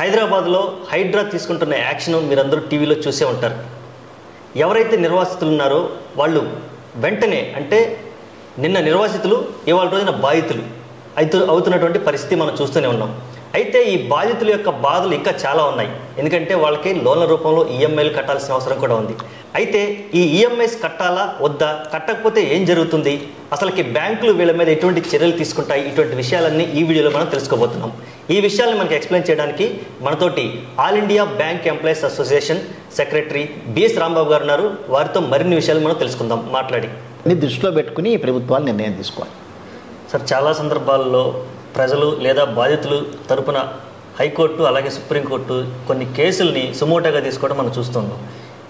హైదరాబాద్లో హైడ్రా తీసుకుంటున్న యాక్షన్ మీరందరూ టీవీలో చూసే ఉంటారు. ఎవరైతే నిర్వాసితులు ఉన్నారో వాళ్ళు వెంటనే అంటే నిన్న నిర్వాసితులు ఇవాళ రోజున బాధితులు అయితే అవుతున్నటువంటి పరిస్థితి మనం చూస్తూనే ఉన్నాం. అయితే ఈ బాధితుల యొక్క బాధలు ఇంకా చాలా ఉన్నాయి. ఎందుకంటే వాళ్ళకి లోన్ల రూపంలో ఈఎంఐలు కట్టాల్సిన అవసరం కూడా ఉంది. అయితే ఈ ఈఎంఐస్ కట్టాలా వద్దా కట్టకపోతే ఏం జరుగుతుంది? అసలుకి బ్యాంకులు వీళ్ళ మీద ఎటువంటి చర్యలు తీసుకుంటాయి? ఇటువంటి విషయాలన్నీ ఈ వీడియోలో మనం తెలుసుకోబోతున్నాం. ఈ విషయాలను మనకి ఎక్స్ప్లెయిన్ చేయడానికి మనతోటి all India bank employees association secretary B S Rambabu garu ఉన్నారు. వారితో మరిన్ని విషయాలు మనం తెలుసుకుందాం. మాట్లాడి. అన్ని దృష్టిలో పెట్టుకుని ఈ ప్రభుత్వాలు నిర్ణయం తీసుకోవాలి. సార్ చాలా సందర్భాల్లో ప్రజలు లేదా బాధితులు తరపున హైకోర్టు అలాగే సుప్రీంకోర్టు కొన్ని కేసుల్ని సుమోటోగా తీసుకోవడం మనం చూస్తున్నాం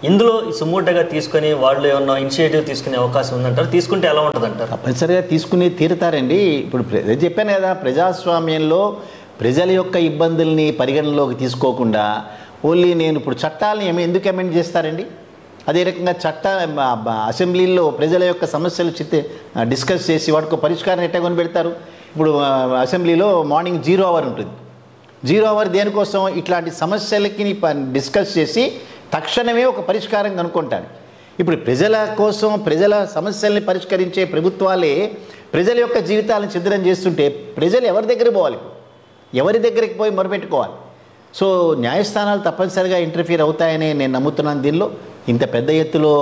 ఇందులో సుమూటగా తీసుకుని తీసుకొని వాళ్ళు ఏమన్నా ఇనిషియేటివ్ తీసుకునే అవకాశం ఉందంటారు? తీసుకుంటే ఎలా ఉంటుంది అంటారు తప్పనిసరిగా తీసుకుని తీరుతారండి. ఇప్పుడు చెప్పాను కదా ప్రజాస్వామ్యంలో ప్రజల యొక్క ఇబ్బందుల్ని పరిగణనలోకి తీసుకోకుండా ఓన్లీ నేను ఇప్పుడు చట్టాలను ఏమి ఎందుకు అమెండ్ చేస్తారండి? అదే రకంగా చట్ట అసెంబ్లీలో ప్రజల యొక్క సమస్యలు చెప్తే డిస్కస్ చేసి వాటికి పరిష్కారం ఎట్టా కొని పెడతారు ఇప్పుడు అసెంబ్లీలో మార్నింగ్ జీరో అవర్ ఉంటుంది. జీరో అవర్ దేనికోసం? ఇట్లాంటి సమస్యలకి డిస్కస్ చేసి తక్షణమే ఒక పరిష్కారం కనుక్కుంటాను ఇప్పుడు ప్రజల కోసం ప్రజల సమస్యల్ని పరిష్కరించే ప్రభుత్వాలే ప్రజల యొక్క జీవితాలను ఛిద్రం చేస్తుంటే ప్రజలు ఎవరి దగ్గర పోవాలి ఎవరి దగ్గరికి పోయి మొరపెట్టుకోవాలి? సో న్యాయస్థానాలు తప్పనిసరిగా ఇంటర్ఫీర్ అవుతాయని నేను నమ్ముతున్నాను దీనిలో. ఇంత పెద్ద ఎత్తులో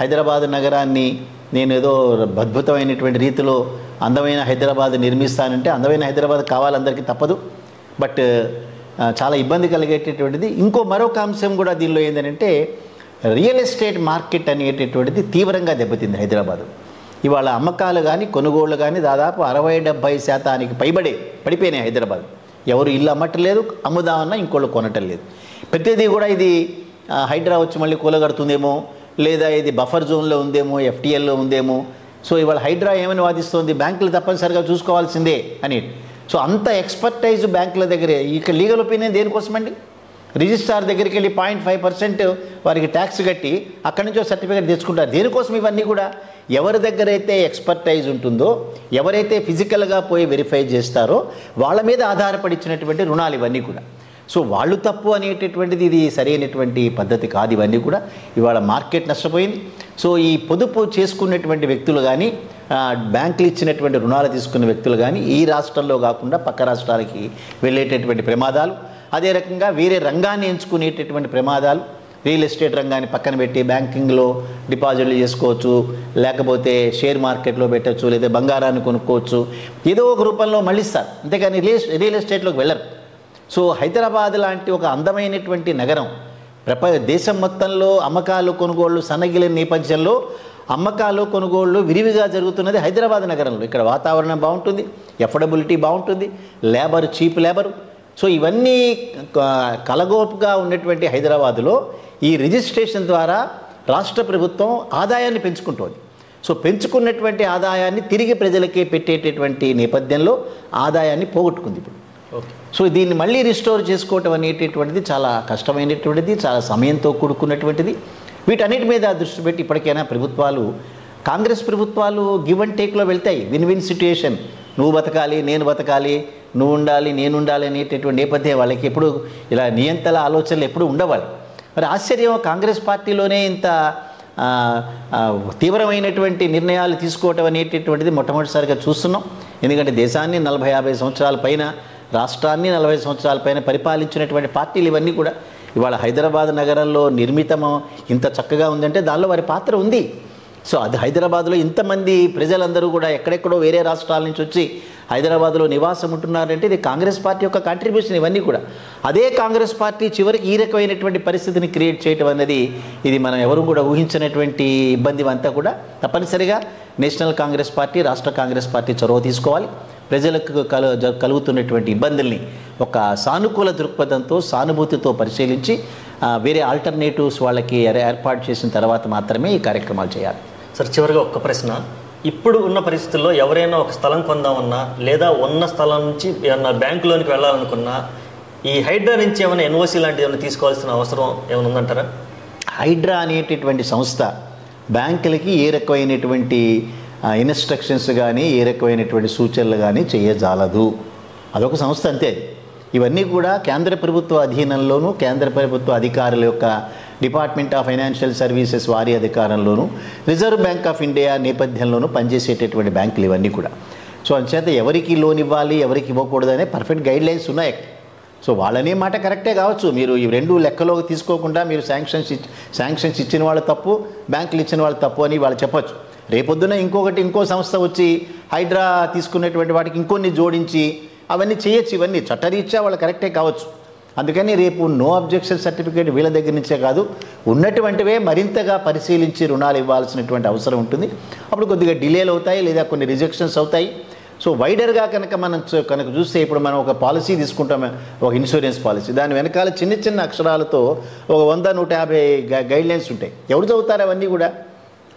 హైదరాబాద్ నగరాన్ని నేను ఏదో అద్భుతమైనటువంటి రీతిలో అందమైన హైదరాబాద్ నిర్మిస్తానంటే అందమైన హైదరాబాద్ కావాలందరికీ తప్పదు. బట్ చాలా ఇబ్బంది కలిగేటటువంటిది. ఇంకో మరొక అంశం కూడా దీనిలో ఏంటంటే రియల్ ఎస్టేట్ మార్కెట్ అనేటటువంటిది తీవ్రంగా దెబ్బతింది హైదరాబాద్. ఇవాళ అమ్మకాలు కానీ కొనుగోళ్ళు కానీ దాదాపు అరవై డెబ్బై శాతానికి పైబడే పడిపోయినాయి హైదరాబాద్. ఎవరు ఇల్లు అమ్మట్లేదు అమ్ముదామన్నా ఇంకోళ్ళు కొనటం లేదు ప్రతిదీ కూడా ఇది హైడ్రా వచ్చి మళ్ళీ కూలగడుతుందేమో లేదా ఇది బఫర్ జోన్లో ఉందేమో ఎఫ్టీఎల్లో ఉందేమో. సో ఇవాళ హైడ్రా ఏమని వాదిస్తోంది? బ్యాంకులు తప్పనిసరిగా చూసుకోవాల్సిందే అని. సో అంత ఎక్స్పర్టైజ్ బ్యాంకుల దగ్గరే. ఇక లీగల్ ఒపీనియన్ దేనికోసమండి? రిజిస్ట్రార్ దగ్గరికి వెళ్ళి పాయింట్ ఫైవ్ పర్సెంట్ వారికి ట్యాక్స్ కట్టి అక్కడి నుంచి సర్టిఫికేట్ తెచ్చుకుంటారు. దేనికోసం ఇవన్నీ కూడా? ఎవరి దగ్గర అయితే ఎక్స్పర్టైజ్ ఉంటుందో ఎవరైతే ఫిజికల్గా పోయి వెరిఫై చేస్తారో వాళ్ళ మీద ఆధారపడి ఇచ్చినటువంటి రుణాలు ఇవన్నీ కూడా. సో వాళ్ళు తప్పు అనేటటువంటిది ఇది సరైనటువంటి పద్ధతి కాదు. ఇవన్నీ కూడా ఇవాళ మార్కెట్ నష్టపోయింది. సో ఈ పొదుపు చేసుకున్నటువంటి వ్యక్తులు కానీ బ్యాంకులు ఇచ్చినటువంటి రుణాలు తీసుకున్న వ్యక్తులు కానీ ఈ రాష్ట్రంలో కాకుండా పక్క రాష్ట్రాలకి వెళ్ళేటటువంటి ప్రమాదాలు అదే రకంగా వేరే రంగాన్ని ఎంచుకునేటటువంటి ప్రమాదాలు రియల్ ఎస్టేట్ రంగాన్ని పక్కన పెట్టి బ్యాంకింగ్లో డిపాజిట్లు చేసుకోవచ్చు లేకపోతే షేర్ మార్కెట్లో పెట్టచ్చు లేదా బంగారాన్ని కొనుక్కోవచ్చు ఏదో ఒక రూపంలో మళ్ళిస్తారు. అంతేకాని రియల్ రియల్ ఎస్టేట్లోకి వెళ్ళరు. సో హైదరాబాద్ లాంటి ఒక అందమైనటువంటి నగరం ప్రప దేశం మొత్తంలో అమ్మకాలు కొనుగోళ్ళు సన్నగిలిన నేపథ్యంలో అమ్మకాలు కొనుగోళ్ళు విరివిగా జరుగుతున్నది హైదరాబాద్ నగరంలో. ఇక్కడ వాతావరణం బాగుంటుంది ఎఫర్డబిలిటీ బాగుంటుంది లేబర్ చీప్ లేబరు. సో ఇవన్నీ కలగోపుగా ఉన్నటువంటి హైదరాబాదులో ఈ రిజిస్ట్రేషన్ ద్వారా రాష్ట్ర ప్రభుత్వం ఆదాయాన్ని పెంచుకుంటోంది. సో పెంచుకున్నటువంటి ఆదాయాన్ని తిరిగి ప్రజలకే పెట్టేటటువంటి నేపథ్యంలో ఆదాయాన్ని పోగొట్టుకుంది ఇప్పుడు. సో దీన్ని మళ్ళీ రిస్టోర్ చేసుకోవటం అనేటటువంటిది చాలా కష్టమైనటువంటిది చాలా సమయంతో కూడుకున్నటువంటిది. వీటన్నిటి మీద దృష్టి పెట్టి ఇప్పటికైనా ప్రభుత్వాలు కాంగ్రెస్ ప్రభుత్వాలు గివ్ అండ్ టేక్లో వెళ్తాయి. విన్ విన్ సిట్యుయేషన్ నువ్వు బతకాలి నేను బతకాలి నువ్వు ఉండాలి నేను ఉండాలి అనేటటువంటి నేపథ్యం వాళ్ళకి ఎప్పుడు ఇలా నియంతల ఆలోచనలు ఎప్పుడు ఉండవాలి. మరి ఆశ్చర్యం కాంగ్రెస్ పార్టీలోనే ఇంత తీవ్రమైనటువంటి నిర్ణయాలు తీసుకోవటం అనేటటువంటిది మొట్టమొదటిసారిగా చూస్తున్నాం. ఎందుకంటే దేశాన్ని నలభై యాభై సంవత్సరాల పైన రాష్ట్రాన్ని నలభై సంవత్సరాల పైన పరిపాలించినటువంటి పార్టీలు ఇవన్నీ కూడా ఇవాళ హైదరాబాద్ నగరంలో నిర్మితము ఇంత చక్కగా ఉందంటే దానిలో వారి పాత్ర ఉంది. సో అది హైదరాబాద్లో ఇంతమంది ప్రజలందరూ కూడా ఎక్కడెక్కడో వేరే రాష్ట్రాల నుంచి వచ్చి హైదరాబాద్లో నివాసం ఉంటున్నారంటే ఇది కాంగ్రెస్ పార్టీ యొక్క కాంట్రిబ్యూషన్ ఇవన్నీ కూడా. అదే కాంగ్రెస్ పార్టీ చివరికి ఈ రకమైనటువంటి పరిస్థితిని క్రియేట్ చేయటం అనేది ఇది మనం ఎవరు కూడా ఊహించినటువంటి ఇబ్బంది అంతా కూడా తప్పనిసరిగా నేషనల్ కాంగ్రెస్ పార్టీ రాష్ట్ర కాంగ్రెస్ పార్టీ చొరవ తీసుకోవాలి. ప్రజలకు కలు కలుగుతున్నటువంటి ఇబ్బందుల్ని ఒక సానుకూల దృక్పథంతో సానుభూతితో పరిశీలించి వేరే ఆల్టర్నేటివ్స్ వాళ్ళకి ఏర్- ఏర్పాటు చేసిన తర్వాత మాత్రమే ఈ కార్యక్రమాలు చేయాలి. సార్ చివరిగా ఒక్క ప్రశ్న. ఇప్పుడు ఉన్న పరిస్థితుల్లో ఎవరైనా ఒక స్థలం కొందామన్నా లేదా ఉన్న స్థలం నుంచి ఏమన్నా బ్యాంకులోనికి వెళ్ళాలనుకున్నా ఈ హైడ్రా నుంచి ఏమైనా ఎన్ఓసి లాంటివి ఏమైనా తీసుకోవాల్సిన అవసరం ఏమైనా ఉందంటారా? హైడ్రా అనేటటువంటి సంస్థ బ్యాంకులకి ఏ రకమైనటువంటి ఇన్స్ట్రక్షన్స్ కానీ ఏ రకమైనటువంటి సూచనలు కానీ చేయజాలదు. అదొక సంస్థ అంతే. ఇవన్నీ కూడా కేంద్ర ప్రభుత్వ అధీనంలోనూ కేంద్ర ప్రభుత్వ అధికారుల యొక్క డిపార్ట్మెంట్ ఆఫ్ ఫైనాన్షియల్ సర్వీసెస్ వారి అధికారంలోనూ రిజర్వ్ బ్యాంక్ ఆఫ్ ఇండియా నేపథ్యంలోనూ పనిచేసేటటువంటి బ్యాంకులు ఇవన్నీ కూడా. సో అందుచేత ఎవరికి లోన్ ఇవ్వాలి ఎవరికి ఇవ్వకూడదనే పర్ఫెక్ట్ గైడ్ లైన్స్ ఉన్నాయి. సో వాళ్ళనే మాట కరెక్టే కావచ్చు. మీరు ఈ రెండు లెక్కలోకి తీసుకోకుండా మీరు శాంక్షన్స్ శాంక్షన్స్ ఇచ్చిన వాళ్ళు తప్పు బ్యాంకులు ఇచ్చిన వాళ్ళు తప్పు అని వాళ్ళు చెప్పొచ్చు. రేపొద్దున ఇంకొకటి ఇంకో సంస్థ వచ్చి హైడ్రా తీసుకున్నటువంటి వాటికి ఇంకొన్ని జోడించి అవన్నీ చేయొచ్చు ఇవన్నీ చట్టరీత్యా వాళ్ళు కరెక్టే కావచ్చు. అందుకని రేపు నో అబ్జెక్షన్ సర్టిఫికేట్ వీళ్ళ దగ్గర నుంచే కాదు ఉన్నటువంటివే మరింతగా పరిశీలించి రుణాలు ఇవ్వాల్సినటువంటి అవసరం ఉంటుంది. అప్పుడు కొద్దిగా డిలేలు అవుతాయి లేదా కొన్ని రిజెక్షన్స్ అవుతాయి. సో వైడర్గా కనుక మనం కనుక చూస్తే ఇప్పుడు మనం ఒక పాలసీ తీసుకుంటాం ఒక ఇన్సూరెన్స్ పాలసీ. దాని వెనకాల చిన్న చిన్న అక్షరాలతో ఒక వంద నూట యాభై గైడ్లైన్స్ ఉంటాయి. ఎవరు చదువుతారు అవన్నీ కూడా?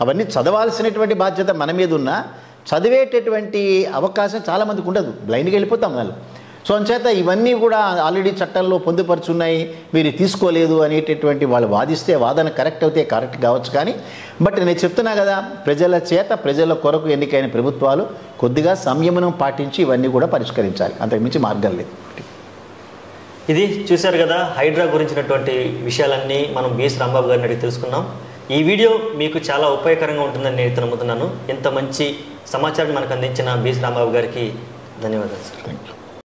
అవన్నీ చదవాల్సినటువంటి బాధ్యత మన మీద ఉన్నా చదివేటటువంటి అవకాశం చాలామందికి ఉండదు. బ్లైండ్గా వెళ్ళిపోతాం వాళ్ళు సో అంచేత ఇవన్నీ కూడా ఆల్రెడీ చట్టంలో పొందుపరుచున్నాయి. మీరు తీసుకోలేదు అనేటటువంటి వాళ్ళు వాదిస్తే వాదన కరెక్ట్ అవుతే కరెక్ట్ కావచ్చు కానీ బట్ నేను చెప్తున్నా కదా ప్రజల చేత ప్రజల కొరకు ఎన్నికైన ప్రభుత్వాలు కొద్దిగా సంయమనం పాటించి ఇవన్నీ కూడా పరిష్కరించాలి. అంతకుమించి మార్గం లేదు. ఇది చూశారు కదా హైడ్రా గురించినటువంటి విషయాలన్నీ మనం బిఎస్ రాంబాబు గారిని అడిగి తెలుసుకున్నాం. ఈ వీడియో మీకు చాలా ఉపయోగకరంగా ఉంటుందని నేను నమ్ముతున్నాను. ఇంత మంచి సమాచారం మనకు అందించిన బీస్ రాంబాబు గారికి ధన్యవాదాలు సార్ థ్యాంక్ యూ